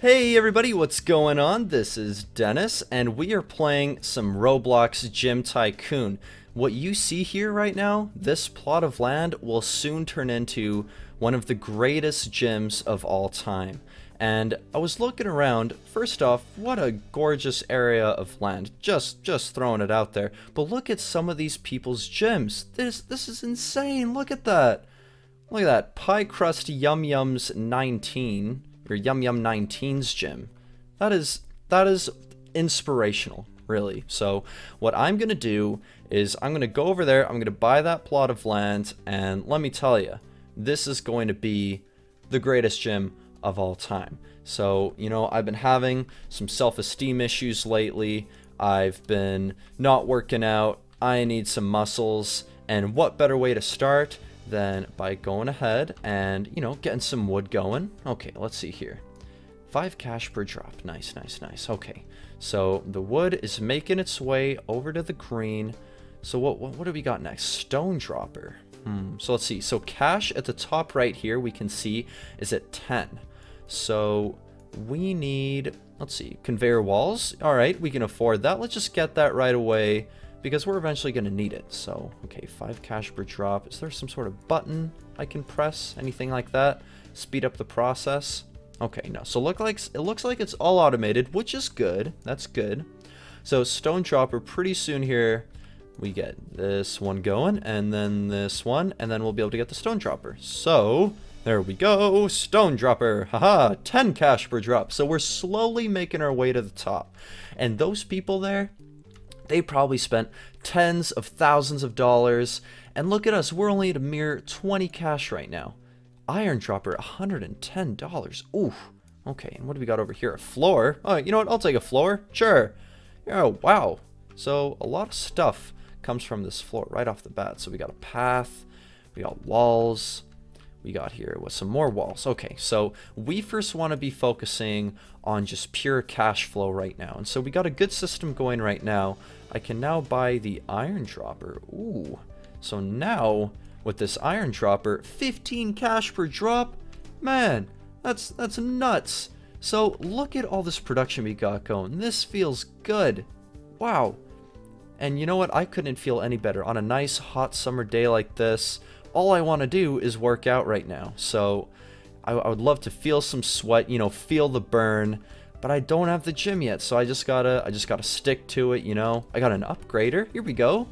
Hey everybody, what's going on? This is Denis, and we are playing some Roblox Gym Tycoon. What you see here right now, this plot of land will soon turn into one of the greatest gyms of all time. And I was looking around, first off, what a gorgeous area of land, just just throwing it out there. But look at some of these people's gyms. This this is insane. Look at that. Look at that. Pie Crust Yum Yums 19 your Yum Yum 19's gym. That is that is inspirational, really. So what I'm gonna do is I'm gonna go over there, I'm gonna buy that plot of land, and let me tell you, this is going to be the greatest gym of all time. So, you know, I've been having some self-esteem issues lately. I've been not working out. I need some muscles. And what better way to start than by going ahead and, you know, getting some wood going. Okay, let's see here. Five cash per drop. Nice, nice, nice. Okay, so the wood is making its way over to the green. So what, what, what do we got next? Stone dropper. Hmm, so let's see. So cash at the top right here, we can see is at 10. So we need, let's see, conveyor walls. All right, we can afford that. Let's just get that right away because we're eventually going to need it. So, okay, 5 cash per drop. Is there some sort of button I can press? Anything like that? Speed up the process? Okay, no. So look like it looks like it's all automated, which is good. That's good. So stone dropper pretty soon here we get this one going and then this one and then we'll be able to get the stone dropper. So there we go, stone dropper, haha, 10 cash per drop. So we're slowly making our way to the top. And those people there, they probably spent tens of thousands of dollars. And look at us, we're only at a mere 20 cash right now. Iron Dropper, $110. Ooh. Okay, and what do we got over here? A floor? Oh, you know what? I'll take a floor. Sure. Oh, wow. So a lot of stuff comes from this floor right off the bat. So we got a path, we got walls, we got here with some more walls. Okay, so we first want to be focusing on just pure cash flow right now. And so we got a good system going right now. I can now buy the iron dropper. Ooh. So now with this iron dropper, 15 cash per drop. Man, that's that's nuts. So look at all this production we got going. This feels good. Wow. And you know what? I couldn't feel any better. On a nice hot summer day like this, all I want to do is work out right now. So I, I, would love to feel some sweat, you know, feel the burn, but I don't have the gym yet. So I just gotta, I just gotta stick to it, you know. I got an upgrader. Here we go.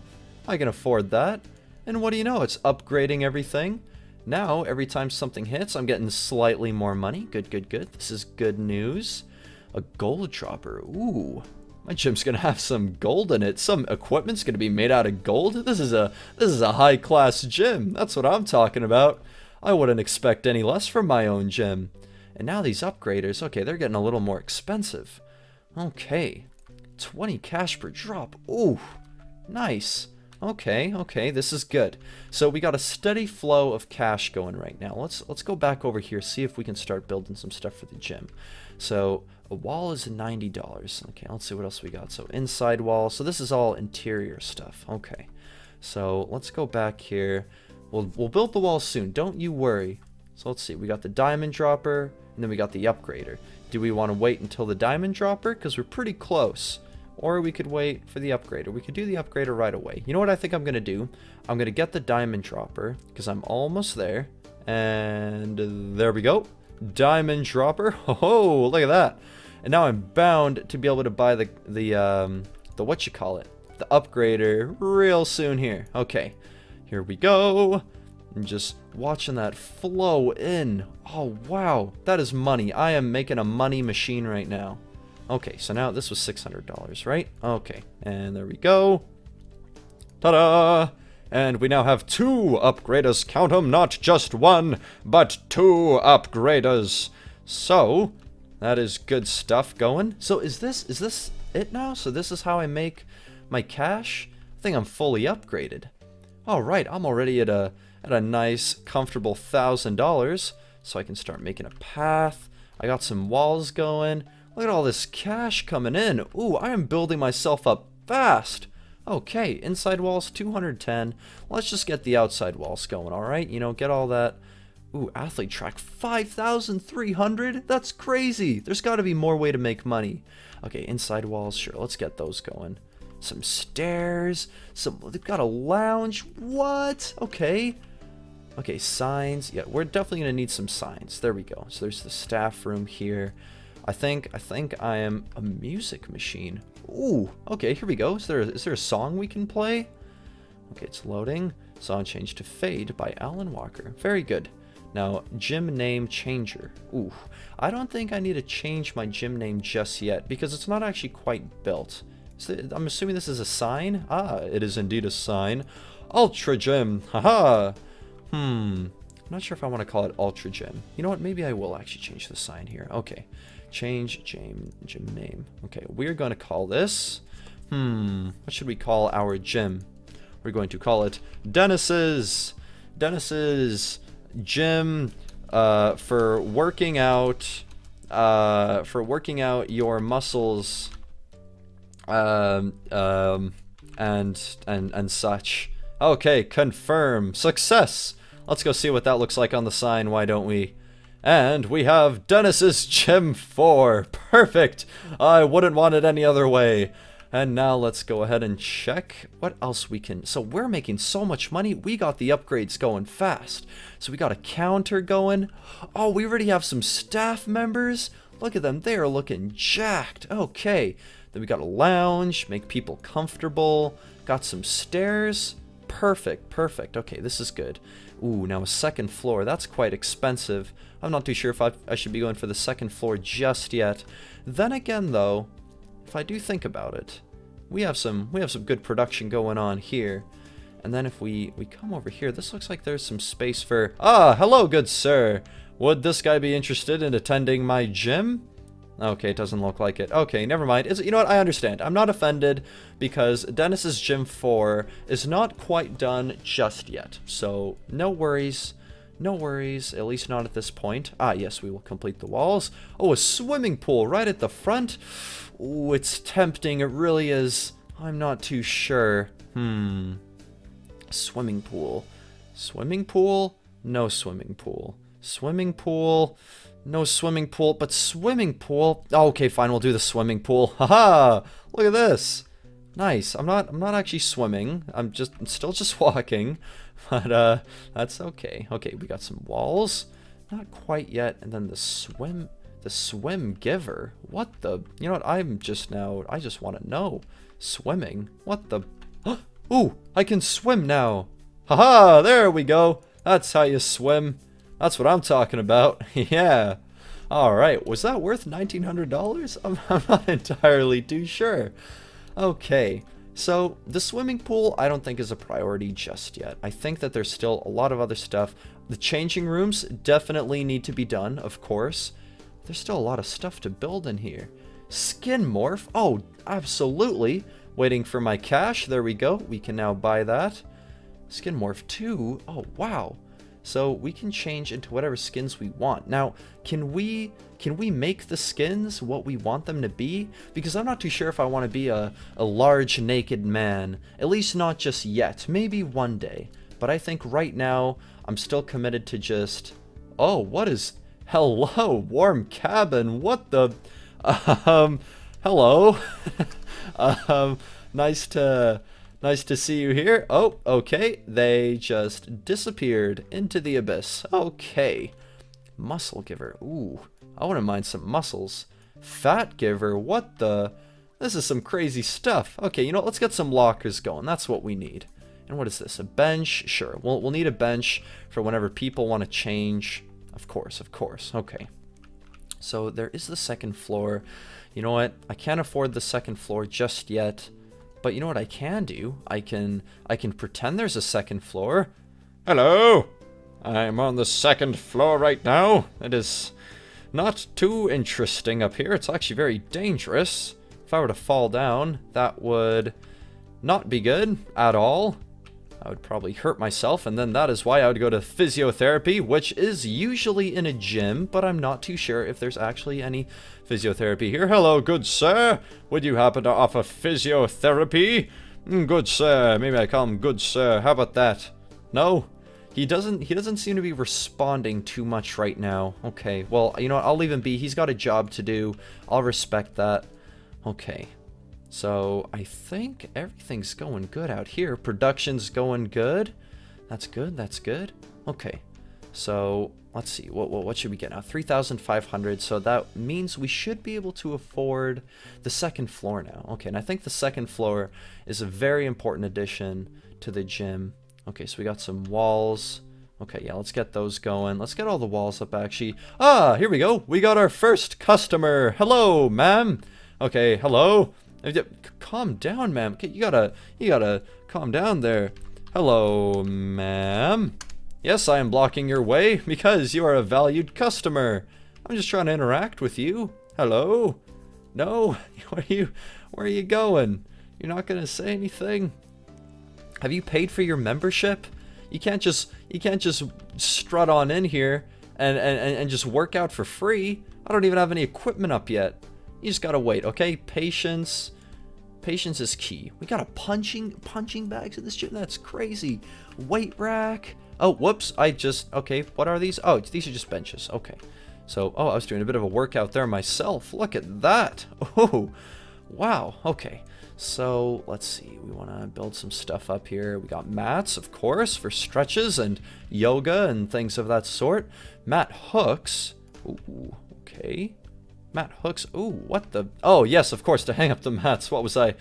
I can afford that. And what do you know? It's upgrading everything. Now, every time something hits, I'm getting slightly more money. Good, good, good. This is good news. A gold dropper. Ooh, my gym's gonna have some gold in it. Some equipment's gonna be made out of gold. This is a this is a high class gym. That's what I'm talking about. I wouldn't expect any less from my own gym. And now these upgraders, okay, they're getting a little more expensive. Okay, 20 cash per drop. Ooh, nice. Okay, okay, this is good. So we got a steady flow of cash going right now. Let's let's go back over here, see if we can start building some stuff for the gym. So a wall is $90. Okay, let's see what else we got. So inside wall. So this is all interior stuff. Okay. So let's go back here. We'll, we'll build the wall soon. Don't you worry. So let's see. We got the diamond dropper, and then we got the upgrader. Do we want to wait until the diamond dropper? Because we're pretty close. Or we could wait for the upgrader. We could do the upgrader right away. You know what I think I'm going to do? I'm going to get the diamond dropper, because I'm almost there. And there we go. Diamond dropper. Oh, look at that. And now I'm bound to be able to buy the, the, um, the what you call it, the upgrader real soon here. Okay, here we go. I'm just watching that flow in. Oh, wow. That is money. I am making a money machine right now. Okay, so now this was $600, right? Okay, and there we go. Ta-da! And we now have two upgraders. Count them, not just one, but two upgraders. So, that is good stuff going. So is this is this it now? So this is how I make my cash? I think I'm fully upgraded. All right, I'm already at a at a nice, comfortable thousand dollars. So I can start making a path. I got some walls going. Look at all this cash coming in. Ooh, I am building myself up fast. Okay, inside walls 210. Let's just get the outside walls going, all right? You know, get all that Ooh, athlete track, 5,300? That's crazy. There's got to be more way to make money. Okay, inside walls, sure, let's get those going. Some stairs, some, they've got a lounge, what? Okay. Okay, signs, yeah, we're definitely gonna need some signs. There we go. So there's the staff room here. I think, I think I am a music machine. Ooh, okay, here we go. Is there, is there a song we can play? Okay, it's loading. Song change to Fade by Alan Walker. Very good. Now, gym name changer. Ooh, I don't think I need to change my gym name just yet because it's not actually quite built. I'm assuming this is a sign? Ah, it is indeed a sign. Ultra Gym, haha! Hmm, I'm not sure if I want to call it Ultra Gym. You know what, maybe I will actually change the sign here. Okay, change gym, gym name. Okay, we're going to call this, hmm, what should we call our gym? We're going to call it Denis's, Denis's gym uh, for working out uh, for working out your muscles um, um, and and and such. Okay, confirm success. Let's go see what that looks like on the sign. Why don't we? And we have Denis's Gem 4. Perfect. I wouldn't want it any other way. And now let's go ahead and check what else we can. So we're making so much money. We got the upgrades going fast. So we got a counter going. Oh, we already have some staff members. Look at them. They are looking jacked. Okay. Then we got a lounge. Make people comfortable. Got some stairs. Perfect. Perfect. Okay, this is good. Ooh, now a second floor. That's quite expensive. I'm not too sure if I, I should be going for the second floor just yet. Then again, though, if I do think about it, we have some we have some good production going on here. And then if we, we come over here, this looks like there's some space for... Ah, hello, good sir. Would this guy be interested in attending my gym? Okay, it doesn't look like it. Okay, never mind. Is You know what? I understand. I'm not offended because Denis's Gym 4 is not quite done just yet. So, no worries. No worries, at least not at this point. Ah, yes, we will complete the walls. Oh, a swimming pool right at the front. Ooh, it's tempting. It really is. I'm not too sure. Hmm. Swimming pool. Swimming pool? No swimming pool. Swimming pool? No swimming pool, but swimming pool? Oh, okay, fine, we'll do the swimming pool. Haha! Look at this! Nice. I'm not I'm not actually swimming. I'm just I'm still just walking. But uh that's okay. Okay, we got some walls. Not quite yet. And then the swim the swim giver. What the You know what? I'm just now I just want to know. Swimming. What the Ooh, I can swim now. Haha, there we go. That's how you swim. That's what I'm talking about. yeah. Alright, was that worth $1,900? I'm, I'm not entirely too sure. Okay, so the swimming pool I don't think is a priority just yet. I think that there's still a lot of other stuff. The changing rooms definitely need to be done, of course. There's still a lot of stuff to build in here. Skin morph? Oh, absolutely. Waiting for my cash. There we go. We can now buy that. Skin morph 2? Oh, wow. So we can change into whatever skins we want. Now, can we can we make the skins what we want them to be? Because I'm not too sure if I want to be a, a large naked man. At least not just yet. Maybe one day. But I think right now, I'm still committed to just... Oh, what is... Hello, warm cabin. What the... Um, hello. um, nice to Nice to see you here. Oh, okay. They just disappeared into the abyss. Okay. Muscle giver. Ooh, I want to mind some muscles. Fat giver. What the? This is some crazy stuff. Okay, you know what? Let's get some lockers going. That's what we need. And what is this? A bench? Sure. We'll, we'll need a bench for whenever people want to change. Of course, of course. Okay. So there is the second floor. You know what? I can't afford the second floor just yet. But you know what I can do? I can I can pretend there's a second floor. Hello! I'm on the second floor right now. It is not too interesting up here. It's actually very dangerous. If I were to fall down, that would not be good at all. I would probably hurt myself, and then that is why I would go to physiotherapy, which is usually in a gym, but I'm not too sure if there's actually any physiotherapy here. Hello, good sir. Would you happen to offer physiotherapy? Mm, good sir. Maybe I call him good sir. How about that? No? He doesn't he doesn't seem to be responding too much right now. Okay, well, you know what, I'll leave him be. He's got a job to do. I'll respect that. Okay. So, I think everything's going good out here. Production's going good. That's good, that's good. Okay. So, let's see. What, what, what should we get now? 3,500. So that means we should be able to afford the second floor now. Okay, and I think the second floor is a very important addition to the gym. Okay, so we got some walls. Okay, yeah, let's get those going. Let's get all the walls up, actually. Ah, here we go. We got our first customer. Hello, ma'am. Okay, hello. Calm down, ma'am. You gotta, you gotta calm down there. Hello, ma'am. Yes, I am blocking your way because you are a valued customer. I'm just trying to interact with you. Hello? No? Where are you, where are you going? You're not gonna say anything? Have you paid for your membership? You can't just you can't just strut on in here and, and, and just work out for free. I don't even have any equipment up yet. You just gotta wait, okay? Patience. Patience is key. We got a punching punching bags in this gym. That's crazy. Weight rack. Oh, whoops. I just okay. What are these? Oh, these are just benches. Okay. So, oh, I was doing a bit of a workout there myself. Look at that. Oh, wow. Okay. So let's see, we want to build some stuff up here. We got mats, of course, for stretches and yoga and things of that sort. Mat hooks. Ooh, okay. Mat hooks. Ooh, what the? Oh, yes, of course, to hang up the mats. What was I?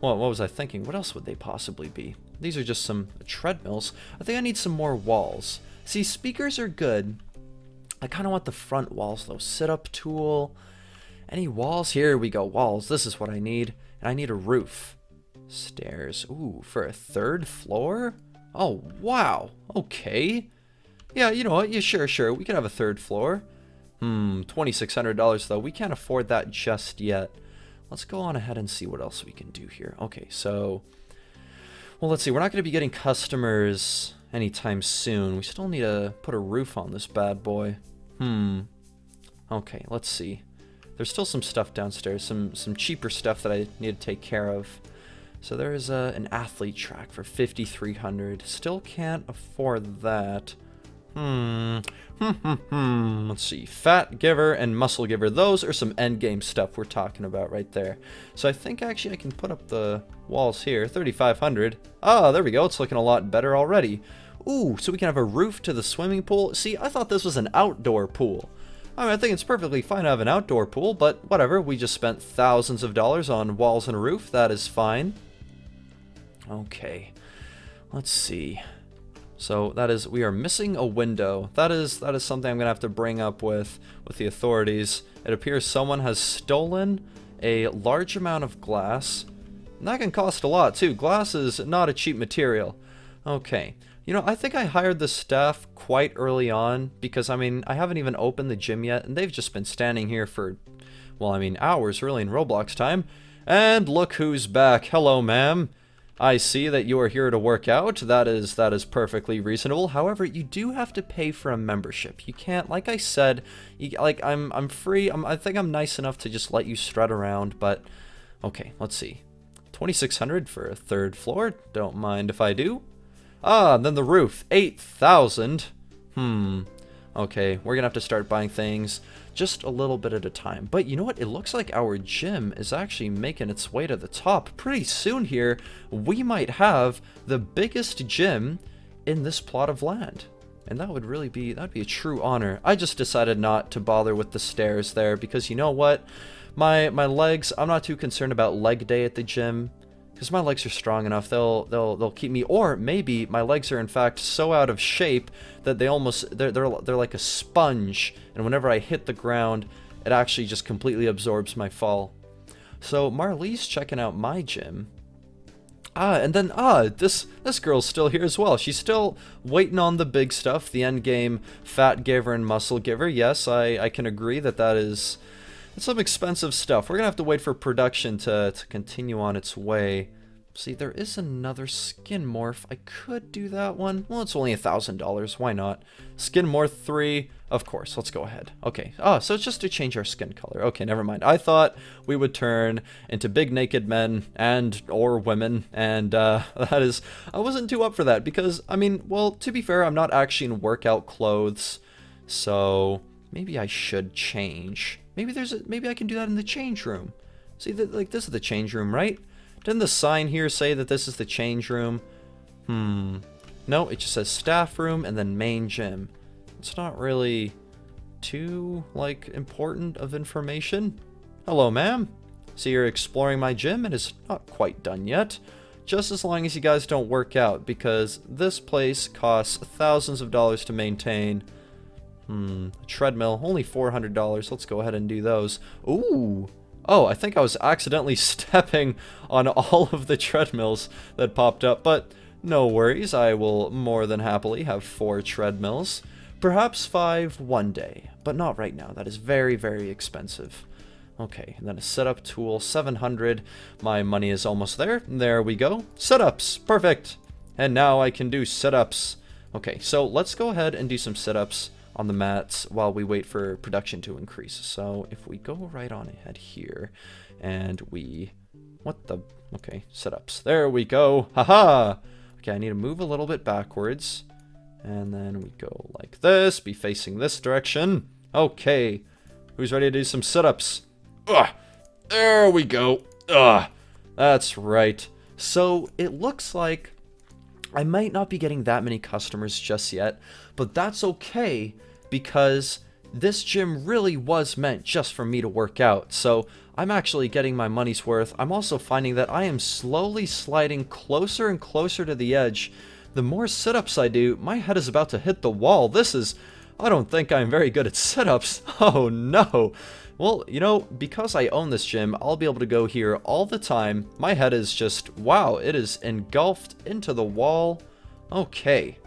What, was I thinking? What else would they possibly be? These are just some treadmills. I think I need some more walls. See, speakers are good. I kind of want the front walls, though. Sit-up tool. Any walls? Here we go. Walls. This is what I need. And I need a roof. Stairs. Ooh, for a third floor? Oh, wow. Okay. Yeah, you know what? Yeah, sure, sure. We can have a third floor. Hmm, $2,600 though. We can't afford that just yet. Let's go on ahead and see what else we can do here. Okay, so... Well, let's see. We're not going to be getting customers anytime soon. We still need to put a roof on this bad boy. Hmm. Okay, let's see. There's still some stuff downstairs, some some cheaper stuff that I need to take care of. So there's a, an athlete track for 5300 Still can't afford that. Hmm. Hmm, hmm, hmm. Let's see. Fat giver and muscle giver. Those are some endgame stuff we're talking about right there. So I think actually I can put up the walls here. 3,500. Ah, there we go. It's looking a lot better already. Ooh, so we can have a roof to the swimming pool. See, I thought this was an outdoor pool. I mean, I think it's perfectly fine to have an outdoor pool, but whatever. We just spent thousands of dollars on walls and a roof. That is fine. Okay. Let's see. So that is, we are missing a window. That is, that is something I'm to have to bring up with, with the authorities. It appears someone has stolen a large amount of glass. And that can cost a lot, too. Glass is not a cheap material. Okay. You know, I think I hired the staff quite early on because, I mean, I haven't even opened the gym yet, and they've just been standing here for, well, I mean, hours really in Roblox time. And look who's back. Hello, ma'am. I see that you are here to work out. That is that is perfectly reasonable. However, you do have to pay for a membership. You can't, like I said, you, like I'm I'm free. I'm, I think I'm nice enough to just let you strut around. But okay, let's see. 2600 for a third floor. Don't mind if I do. Ah, then the roof. 8,000. Hmm. Okay, we're gonna have to start buying things just a little bit at a time. But you know what? It looks like our gym is actually making its way to the top. Pretty soon here, we might have the biggest gym in this plot of land. And that would really be, that'd be a true honor. I just decided not to bother with the stairs there because you know what? My, my legs, I'm not too concerned about leg day at the gym because my legs are strong enough they'll they'll they'll keep me or maybe my legs are in fact so out of shape that they almost they're they're, they're like a sponge and whenever I hit the ground it actually just completely absorbs my fall. So Marlee's checking out my gym. Ah and then ah this this girl's still here as well. She's still waiting on the big stuff the end game fat giver and muscle giver. Yes I I can agree that that is it's some expensive stuff. We're going to have to wait for production to, to continue on its way. See, there is another skin morph. I could do that one. Well, it's only a $1,000. Why not? Skin morph 3. Of course, let's go ahead. Okay. Oh, so it's just to change our skin color. Okay, never mind. I thought we would turn into big naked men and or women, and uh, that is... I wasn't too up for that because, I mean, well, to be fair, I'm not actually in workout clothes, so maybe I should change. Maybe there's a, maybe I can do that in the change room. See, the, like, this is the change room, right? Didn't the sign here say that this is the change room? Hmm. No, it just says staff room and then main gym. It's not really too, like, important of information. Hello, ma'am. See, you're exploring my gym and it's not quite done yet. Just as long as you guys don't work out, because this place costs thousands of dollars to maintain. Hmm, treadmill, only $400. Let's go ahead and do those. Ooh, Oh, I think I was accidentally stepping on all of the treadmills that popped up, but no worries, I will more than happily have four treadmills. Perhaps five one day, but not right now. That is very, very expensive. Okay, and then a setup tool, 700. My money is almost there. There we go. Setups, perfect. And now I can do setups. Okay, so let's go ahead and do some setups on the mats while we wait for production to increase. So if we go right on ahead here and we, what the, okay, setups. There we go. Haha. -ha! Okay, I need to move a little bit backwards and then we go like this, be facing this direction. Okay, who's ready to do some setups? Ugh. There we go. Ugh. That's right. So it looks like I might not be getting that many customers just yet, but that's okay because this gym really was meant just for me to work out, so I'm actually getting my money's worth. I'm also finding that I am slowly sliding closer and closer to the edge. The more sit-ups I do, my head is about to hit the wall. This is... I don't think I'm very good at sit-ups. Oh no! Well, you know, because I own this gym, I'll be able to go here all the time. My head is just, wow, it is engulfed into the wall. Okay,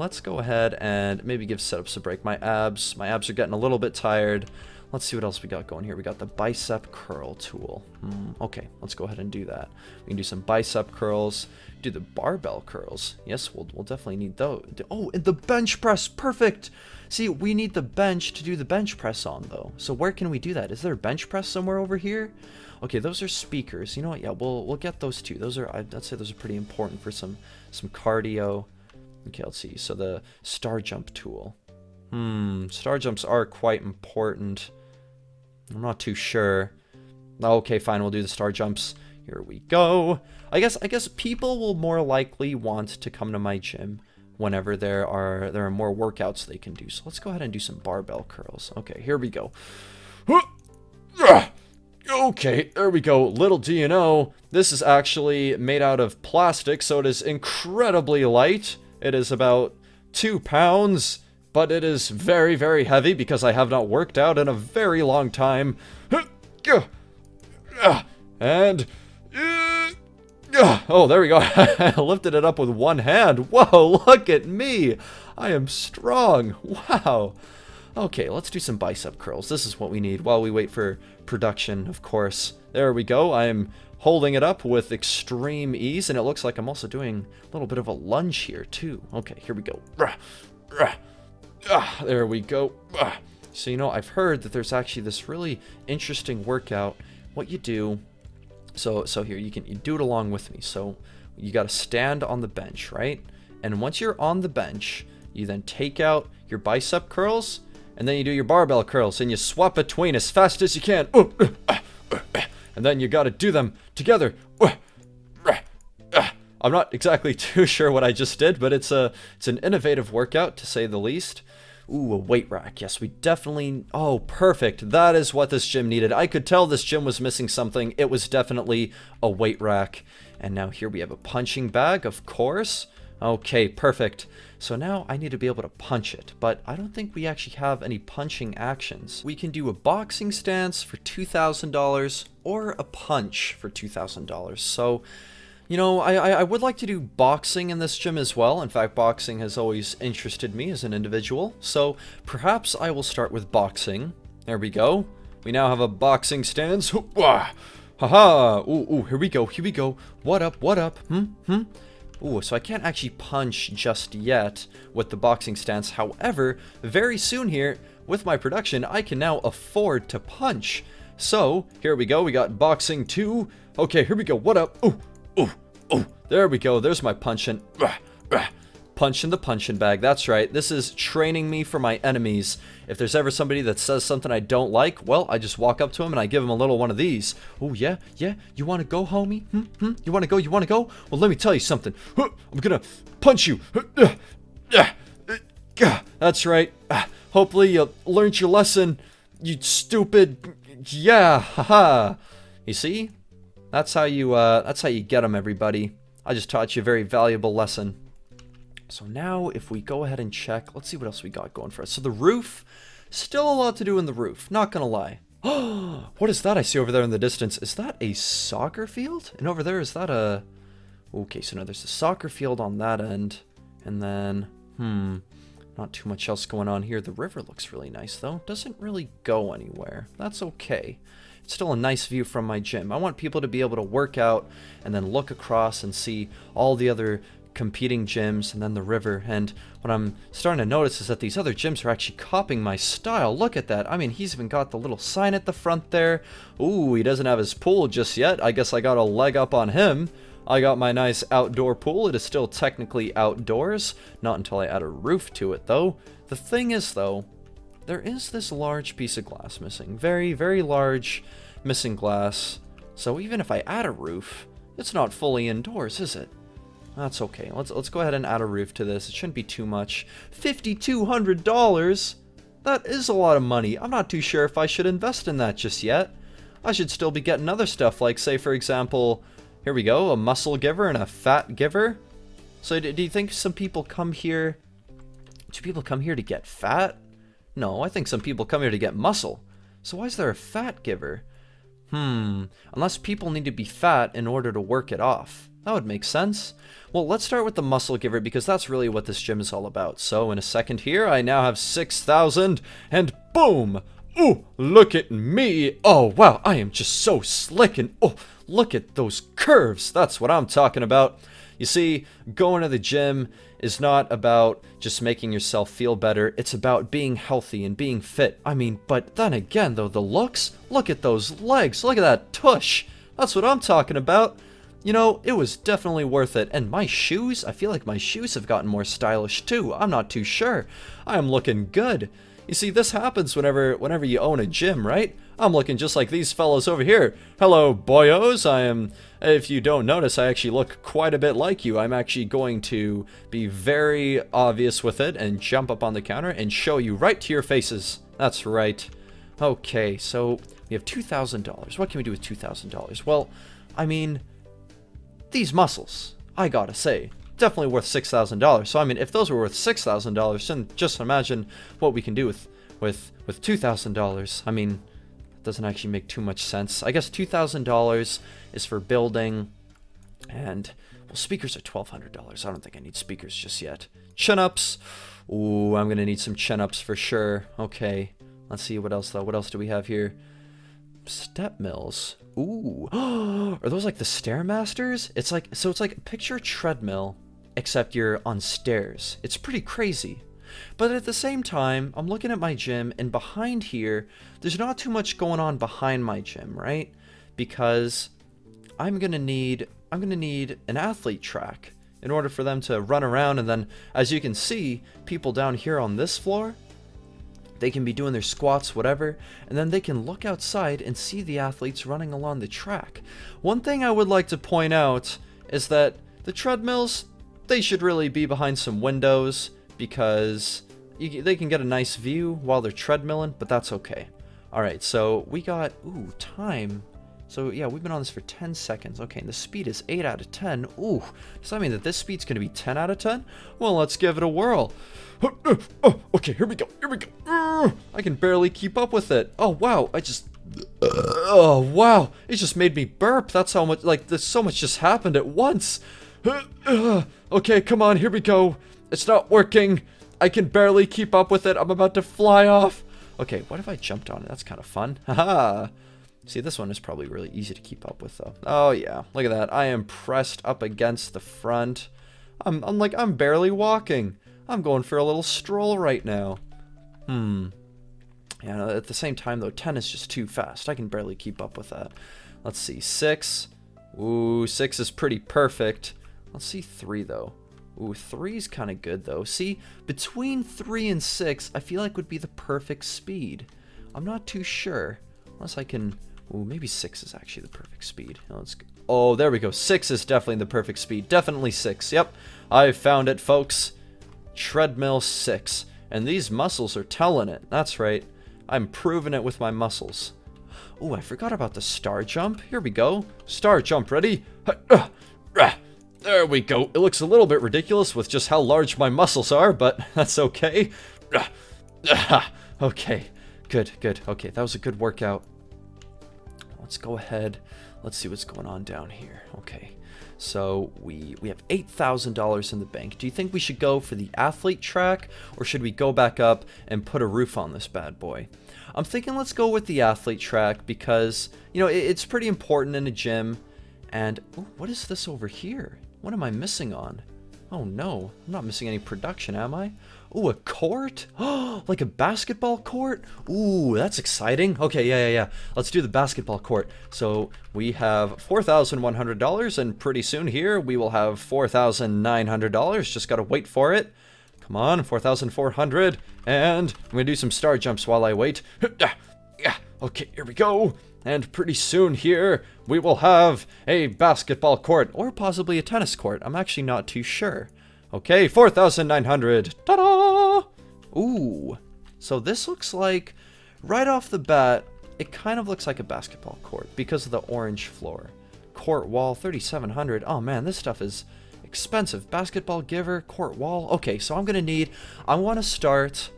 let's go ahead and maybe give setups a break. My abs, my abs are getting a little bit tired. Let's see what else we got going here. We got the bicep curl tool. Hmm, okay, let's go ahead and do that. We can do some bicep curls, do the barbell curls. Yes, we'll, we'll definitely need those. Oh, and the bench press, perfect! See, we need the bench to do the bench press on, though. So where can we do that? Is there a bench press somewhere over here? Okay, those are speakers. You know what? Yeah, we'll we'll get those too. Those are I'd say those are pretty important for some some cardio. Okay, let's see. So the star jump tool. Hmm, star jumps are quite important. I'm not too sure. Okay, fine, we'll do the star jumps. Here we go. I guess I guess people will more likely want to come to my gym whenever there are there are more workouts they can do. So let's go ahead and do some barbell curls. Okay, here we go. Okay, there we go. Little do you know, this is actually made out of plastic, so it is incredibly light. It is about two pounds, but it is very, very heavy because I have not worked out in a very long time. And... Oh, there we go. I lifted it up with one hand. Whoa, look at me. I am strong. Wow. Okay, let's do some bicep curls. This is what we need while we wait for production, of course. There we go. I am holding it up with extreme ease, and it looks like I'm also doing a little bit of a lunge here, too. Okay, here we go. Ah, there we go. So, you know, I've heard that there's actually this really interesting workout. What you do, so so here, you can you do it along with me. So you got to stand on the bench, right? And once you're on the bench, you then take out your bicep curls, and then you do your barbell curls, and you swap between as fast as you can uh, uh, uh, and then you gotta do them together. I'm not exactly too sure what I just did, but it's a it's an innovative workout to say the least. Ooh, a weight rack. Yes, we definitely... Oh, perfect. That is what this gym needed. I could tell this gym was missing something. It was definitely a weight rack. And now here we have a punching bag, of course. Okay, perfect. So now I need to be able to punch it, but I don't think we actually have any punching actions. We can do a boxing stance for $2,000 or a punch for $2,000. So, you know, I, I would like to do boxing in this gym as well. In fact, boxing has always interested me as an individual. So perhaps I will start with boxing. There we go. We now have a boxing stance. Haha! Ooh, ooh, here we go, here we go. What up, what up? Hmm, hmm? Ooh, so I can't actually punch just yet with the boxing stance. However, very soon here, with my production, I can now afford to punch. So, here we go. We got boxing 2. Okay, here we go. What up? Ooh, ooh, ooh. There we go. There's my punching. Punch in the punching bag. That's right. This is training me for my enemies. If there's ever somebody that says something I don't like, well, I just walk up to him and I give him a little one of these. Oh, yeah? Yeah? You want to go, homie? Hmm? Hmm? You want to go? You want to go? Well, let me tell you something. I'm gonna punch you. That's right. Hopefully you learned your lesson, you stupid... Yeah, haha. You see? That's how you, uh, that's how you get them, everybody. I just taught you a very valuable lesson. So now if we go ahead and check, let's see what else we got going for us. So the roof, still a lot to do in the roof, not gonna lie. Oh, what is that I see over there in the distance? Is that a soccer field? And over there, is that a... Okay, so now there's a soccer field on that end. And then, hmm, not too much else going on here. The river looks really nice, though. Doesn't really go anywhere. That's okay. It's still a nice view from my gym. I want people to be able to work out and then look across and see all the other competing gyms and then the river and what I'm starting to notice is that these other gyms are actually copying my style. Look at that. I mean, he's even got the little sign at the front there. Ooh, he doesn't have his pool just yet. I guess I got a leg up on him. I got my nice outdoor pool. It is still technically outdoors. Not until I add a roof to it, though. The thing is, though, there is this large piece of glass missing. Very, very large missing glass. So even if I add a roof, it's not fully indoors, is it? That's okay. Let's let's go ahead and add a roof to this. It shouldn't be too much. $5,200? That is a lot of money. I'm not too sure if I should invest in that just yet. I should still be getting other stuff, like, say, for example, here we go, a muscle giver and a fat giver. So do do you think some people come here... Do people come here to get fat? No, I think some people come here to get muscle. So why is there a fat giver? Hmm, unless people need to be fat in order to work it off. That would make sense. Well, let's start with the muscle giver because that's really what this gym is all about. So in a second here, I now have 6,000 and boom! Ooh, look at me! Oh, wow, I am just so slick and oh, look at those curves! That's what I'm talking about. You see, going to the gym is not about just making yourself feel better, it's about being healthy and being fit. I mean, but then again, though, the looks? Look at those legs, look at that tush! That's what I'm talking about. You know, it was definitely worth it. And my shoes, I feel like my shoes have gotten more stylish too. I'm not too sure. I am looking good. You see, this happens whenever whenever you own a gym, right? I'm looking just like these fellows over here. Hello, boyos. I am, if you don't notice, I actually look quite a bit like you. I'm actually going to be very obvious with it and jump up on the counter and show you right to your faces. That's right. Okay, so we have $2,000. What can we do with $2,000? Well, I mean, these muscles, I gotta say, definitely worth $6,000. So I mean, if those were worth $6,000, then just imagine what we can do with with with $2,000. I mean, it doesn't actually make too much sense. I guess $2,000 is for building and well, speakers are $1,200. I don't think I need speakers just yet. Chin-ups. Ooh, I'm to need some chin-ups for sure. Okay. Let's see what else though. What else do we have here? Step mills. Ooh. Are those like the Stairmasters? It's like, so it's like, picture treadmill, except you're on stairs. It's pretty crazy. But at the same time, I'm looking at my gym, and behind here, there's not too much going on behind my gym, right? Because I'm gonna need, I'm gonna need an athlete track in order for them to run around, and then, as you can see, people down here on this floor, they can be doing their squats, whatever, and then they can look outside and see the athletes running along the track. One thing I would like to point out is that the treadmills, they should really be behind some windows because you, they can get a nice view while they're treadmilling, but that's okay. Alright, so we got, ooh, time. So yeah, we've been on this for 10 seconds. Okay, and the speed is 8 out of 10. Ooh, does that mean that this speed's going to be 10 out of 10? Well, let's give it a whirl. Oh, okay, here we go. Here we go. Uh, I can barely keep up with it. Oh, wow. I just... Oh, wow. It just made me burp. That's how much... Like, there's so much just happened at once. Uh, okay, come on. Here we go. It's not working. I can barely keep up with it. I'm about to fly off. Okay, what if I jumped on it? That's kind of fun. Haha. See, this one is probably really easy to keep up with, though. Oh, yeah. Look at that. I am pressed up against the front. I'm, I'm like, I'm barely walking. I'm going for a little stroll right now. Hmm. Yeah, at the same time, though, 10 is just too fast. I can barely keep up with that. Let's see. 6. Ooh, 6 is pretty perfect. Let's see 3, though. Ooh, 3 is kind of good, though. See, between 3 and 6, I feel like would be the perfect speed. I'm not too sure. Unless I can... Ooh, maybe 6 is actually the perfect speed. Let's. Oh, there we go. 6 is definitely the perfect speed. Definitely 6. Yep, I found it, folks. Treadmill 6. And these muscles are telling it. That's right. I'm proving it with my muscles. Oh, I forgot about the star jump. Here we go. Star jump, ready? There we go. It looks a little bit ridiculous with just how large my muscles are, but that's okay. Okay, good, good. Okay, that was a good workout. Let's go ahead. Let's see what's going on down here. Okay, so we, we have $8,000 in the bank. Do you think we should go for the athlete track or should we go back up and put a roof on this bad boy? I'm thinking let's go with the athlete track because, you know, it, it's pretty important in a gym. And, ooh, what is this over here? What am I missing on? Oh no, I'm not missing any production, am I? Ooh, a court? Oh, like a basketball court? Ooh, that's exciting. Okay, yeah, yeah, yeah. Let's do the basketball court. So we have $4,100, and pretty soon here we will have $4,900. Just gotta wait for it. Come on, 4,400. And I'm gonna do some star jumps while I wait. Yeah, okay, here we go. And pretty soon here, we will have a basketball court, or possibly a tennis court. I'm actually not too sure. Okay, 4,900. Ta-da! Ooh. So this looks like, right off the bat, it kind of looks like a basketball court because of the orange floor. Court wall, 3,700. Oh man, this stuff is expensive. Basketball giver, court wall. Okay, so I'm going to need, I want to start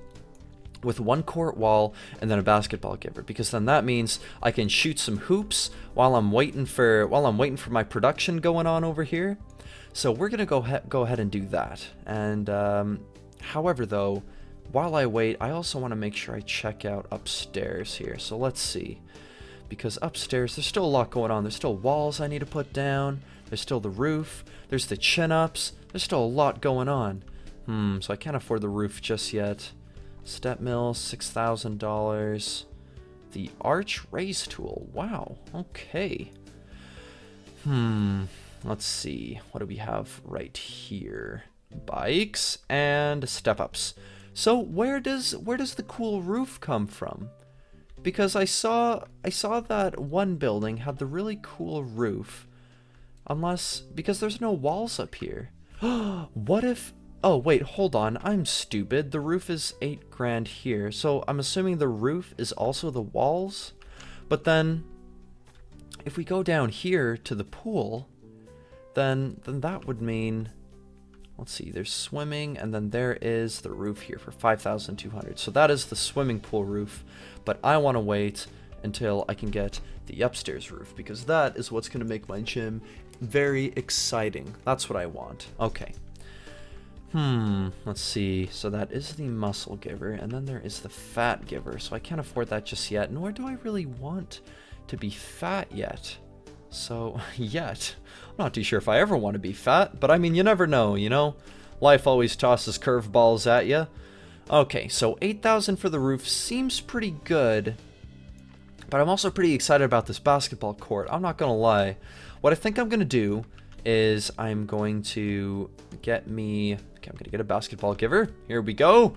with one court wall and then a basketball giver because then that means I can shoot some hoops while I'm waiting for while I'm waiting for my production going on over here. So we're gonna go go ahead and do that. And um, however, though, while I wait, I also want to make sure I check out upstairs here. So let's see, because upstairs there's still a lot going on. There's still walls I need to put down. There's still the roof. There's the chin ups. There's still a lot going on. Hmm. So I can't afford the roof just yet. Step mill, six thousand dollars. The arch raise tool. Wow. Okay. Hmm. Let's see, what do we have right here? Bikes and step-ups. So where does where does the cool roof come from? Because I saw I saw that one building had the really cool roof. Unless because there's no walls up here. what if Oh, wait, hold on. I'm stupid. The roof is 8 grand here. So I'm assuming the roof is also the walls? But then if we go down here to the pool, then then that would mean let's see there's swimming and then there is the roof here for 5200 so that is the swimming pool roof but i want to wait until i can get the upstairs roof because that is what's going to make my gym very exciting. That's what i want. Okay. Hmm let's see. So that is the muscle giver and then there is the fat giver. So i can't afford that just yet nor do i really want to be fat yet so, yet. I'm not too sure if I ever want to be fat, but I mean, you never know, you know? Life always tosses curveballs at you. Okay, so 8,000 for the roof seems pretty good, but I'm also pretty excited about this basketball court. I'm not gonna lie. What I think I'm gonna do is I'm going to get me... Okay, I'm gonna get a basketball giver. Here we go.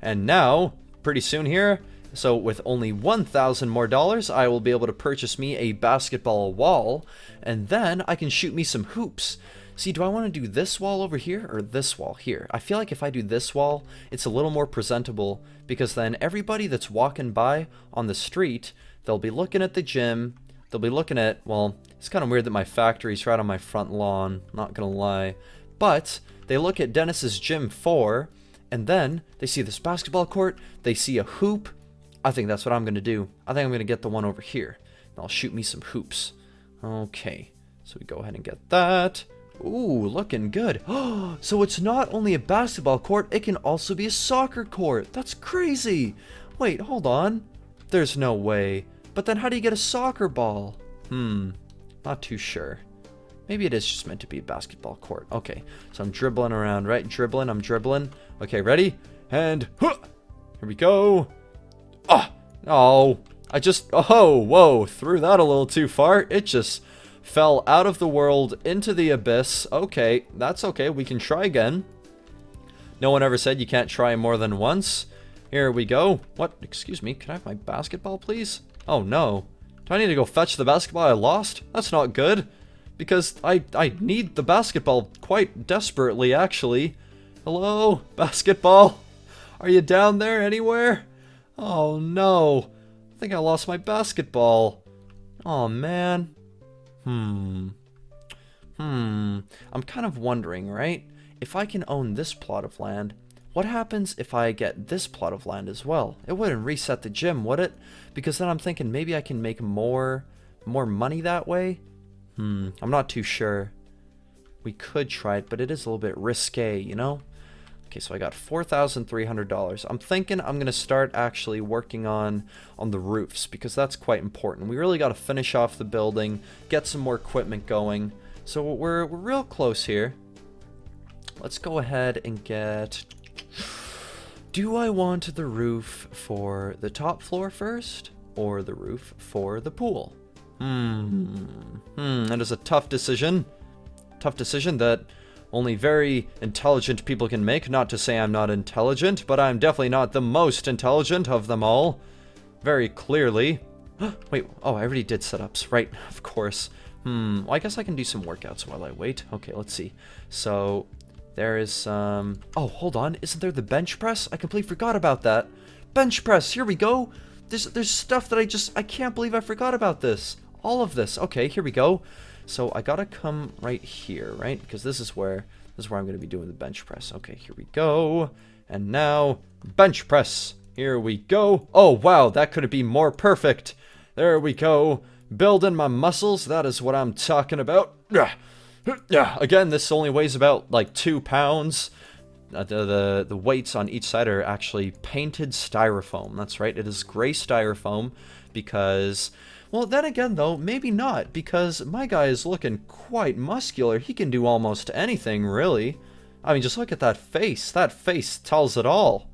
And now, pretty soon here, so with only 1,000 more dollars, I will be able to purchase me a basketball wall, and then I can shoot me some hoops. See, do I want to do this wall over here or this wall here? I feel like if I do this wall, it's a little more presentable because then everybody that's walking by on the street, they'll be looking at the gym, they'll be looking at, well, it's kind of weird that my factory's right on my front lawn, not gonna lie, but they look at Denis's gym 4, and then they see this basketball court, they see a hoop, I think that's what I'm going to do. I think I'm going to get the one over here. And I'll shoot me some hoops. Okay. So we go ahead and get that. Ooh, looking good. so it's not only a basketball court, it can also be a soccer court. That's crazy. Wait, hold on. There's no way. But then how do you get a soccer ball? Hmm, not too sure. Maybe it is just meant to be a basketball court. Okay, so I'm dribbling around, right? Dribbling, I'm dribbling. Okay, ready? And, huh! Here we go. Oh, oh, I just, oh, whoa, threw that a little too far. It just fell out of the world into the abyss. Okay, that's okay. We can try again. No one ever said you can't try more than once. Here we go. What? Excuse me. Can I have my basketball, please? Oh, no. Do I need to go fetch the basketball I lost? That's not good. Because I, I need the basketball quite desperately, actually. Hello? Basketball? Are you down there anywhere? Oh, no. I think I lost my basketball. Oh, man. Hmm. Hmm. I'm kind of wondering, right? If I can own this plot of land, what happens if I get this plot of land as well? It wouldn't reset the gym, would it? Because then I'm thinking maybe I can make more more money that way? Hmm, I'm not too sure. We could try it, but it is a little bit risque, you know? Okay, so I got $4,300. I'm thinking I'm going to start actually working on on the roofs because that's quite important. We really got to finish off the building, get some more equipment going. So we're, we're real close here. Let's go ahead and get... Do I want the roof for the top floor first or the roof for the pool? Hmm. Hmm, that is a tough decision. Tough decision that only very intelligent people can make. Not to say I'm not intelligent, but I'm definitely not the most intelligent of them all. Very clearly. Wait, oh, I already did setups. Right, of course. Hmm, well, I guess I can do some workouts while I wait. Okay, let's see. So, there is some... Oh, hold on. Isn't there the bench press? I completely forgot about that. Bench press, here we go. There's, there's stuff that I just... I can't believe I forgot about this. All of this. Okay, here we go. So I gotta come right here, right? Because this is where this is where I'm gonna be doing the bench press. Okay, here we go. And now bench press. Here we go. Oh wow, that couldn't be more perfect. There we go. Building my muscles, that is what I'm talking about. Yeah, again, this only weighs about like two pounds. Uh, the, the, the weights on each side are actually painted styrofoam. That's right, it is gray styrofoam because well, then again, though, maybe not, because my guy is looking quite muscular. He can do almost anything, really. I mean, just look at that face. That face tells it all.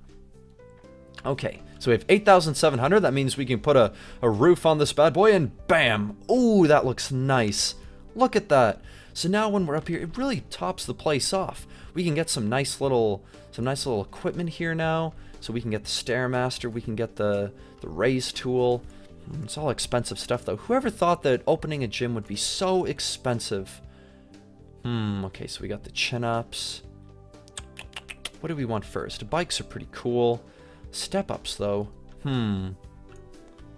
Okay, so we have 8,700. That means we can put a, a roof on this bad boy, and bam! Ooh, that looks nice. Look at that. So now when we're up here, it really tops the place off. We can get some nice little, some nice little equipment here now. So we can get the Stairmaster, we can get the, the raise tool. It's all expensive stuff, though. Whoever thought that opening a gym would be so expensive? Hmm, okay, so we got the chin-ups. What do we want first? Bikes are pretty cool. Step-ups, though. Hmm.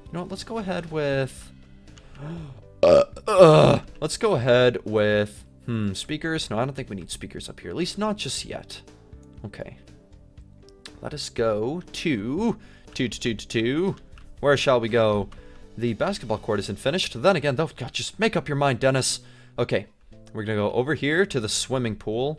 You know what, let's go ahead with... Uh, uh, let's go ahead with... Hmm, speakers? No, I don't think we need speakers up here. At least not just yet. Okay. Let us go to... Two, two, two, two, two. Where shall we go? The basketball court isn't finished. Then again, though, God, just make up your mind, Denis. Okay, we're going to go over here to the swimming pool,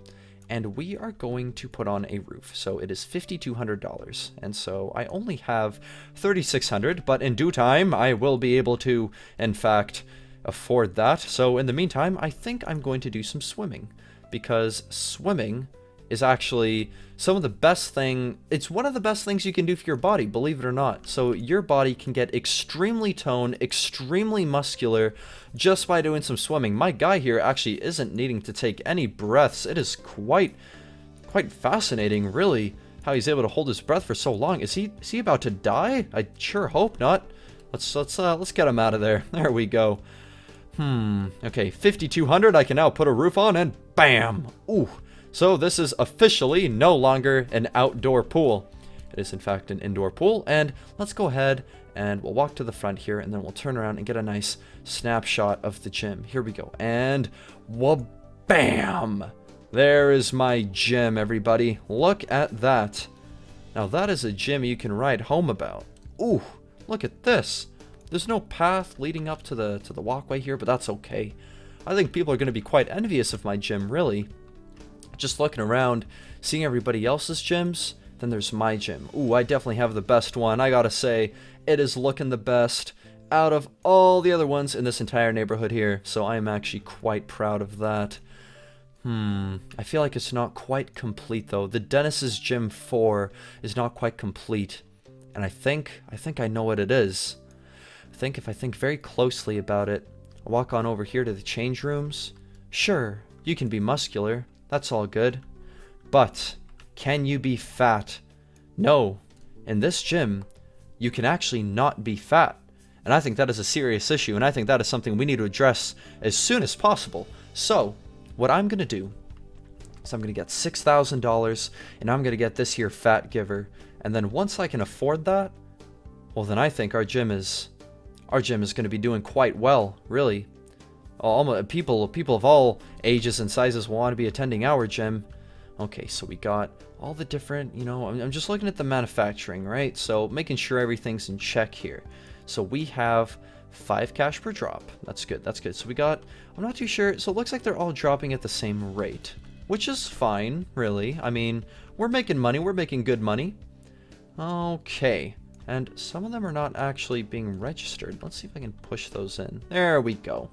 and we are going to put on a roof. So it is $5,200, and so I only have 3600 but in due time, I will be able to, in fact, afford that. So in the meantime, I think I'm going to do some swimming, because swimming is actually some of the best thing it's one of the best things you can do for your body believe it or not. So your body can get extremely toned extremely muscular just by doing some swimming. My guy here actually isn't needing to take any breaths. It is quite quite fascinating really how he's able to hold his breath for so long. Is he is he about to die? I sure hope not. Let's let's uh, let's get him out of there. There we go. Hmm okay 5200 i can now put a roof on and bam! Ooh so this is officially no longer an outdoor pool. It is in fact an indoor pool. And let's go ahead and we'll walk to the front here and then we'll turn around and get a nice snapshot of the gym. Here we go. And bam! There is my gym, everybody. Look at that. Now that is a gym you can ride home about. Ooh, look at this. There's no path leading up to the to the walkway here, but that's okay. I think people are going to be quite envious of my gym, really just looking around, seeing everybody else's gyms, then there's my gym. Ooh, I definitely have the best one. I gotta say, it is looking the best. out of all the other ones in this entire neighborhood here, so I am actually quite proud of that. Hmm, I feel like it's not quite complete though. The Denis's Gym 4 is not quite complete. And I think, I think I know what it is. I think if I think very closely about it, I'll walk on over here to the change rooms. Sure, you can be muscular. That's all good. But, can you be fat? No. In this gym, you can actually not be fat. And I think that is a serious issue, and I think that is something we need to address as soon as possible. So, what I'm going to do is I'm going to get $6,000, and I'm going to get this here Fat Giver. And then once I can afford that, well then I think our gym is, our gym is going to be doing quite well, really. Oh, all, people, people of all ages and sizes want to be attending our gym. Okay, so we got all the different, you know, I'm, I'm just looking at the manufacturing, right? So making sure everything's in check here. So we have five cash per drop. That's good. That's good. So we got, I'm not too sure. So it looks like they're all dropping at the same rate, which is fine, really. I mean, we're making money. We're making good money. Okay. And some of them are not actually being registered. Let's see if I can push those in. There we go.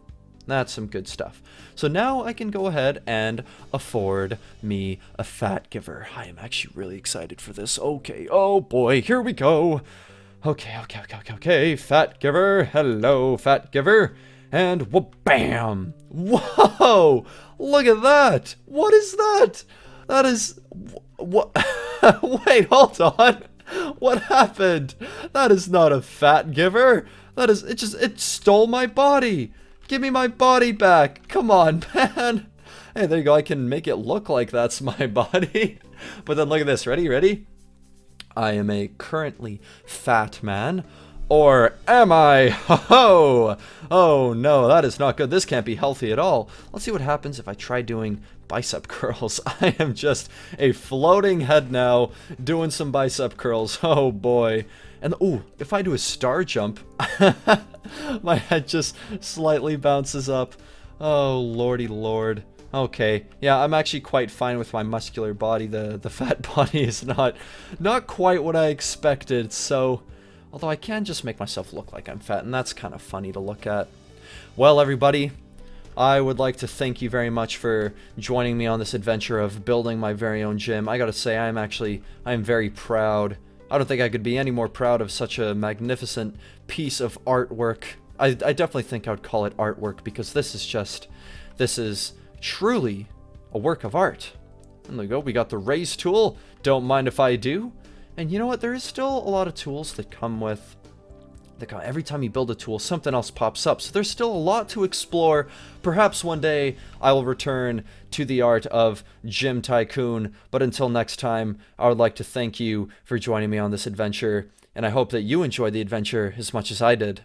That's some good stuff. So now I can go ahead and afford me a fat giver. I am actually really excited for this. Okay, oh boy, here we go. Okay, okay, okay, okay, okay. Fat giver. Hello, fat giver. And bam! Whoa! Look at that! What is that? That is... What? Wait, hold on. What happened? That is not a fat giver. That is... It just... It stole my body. Give me my body back. Come on, man. Hey, there you go. I can make it look like that's my body. but then look at this. Ready? Ready? I am a currently fat man. Or am I? Ho ho! Oh no, that is not good. This can't be healthy at all. Let's see what happens if I try doing bicep curls. I am just a floating head now doing some bicep curls. Oh boy. And oh, if I do a star jump, my head just slightly bounces up. Oh lordy lord. Okay, yeah, I'm actually quite fine with my muscular body. The the fat body is not not quite what I expected. So, although I can just make myself look like I'm fat, and that's kind of funny to look at. Well, everybody, I would like to thank you very much for joining me on this adventure of building my very own gym. I gotta say, I'm actually, I am very proud. I don't think I could be any more proud of such a magnificent piece of artwork. I, I definitely think I would call it artwork because this is just, this is truly a work of art. And there we go, we got the raise tool, don't mind if I do. And you know what, there is still a lot of tools that come with every time you build a tool, something else pops up. So there's still a lot to explore. Perhaps one day I will return to the art of Gym Tycoon. But until next time, I would like to thank you for joining me on this adventure. And I hope that you enjoyed the adventure as much as I did.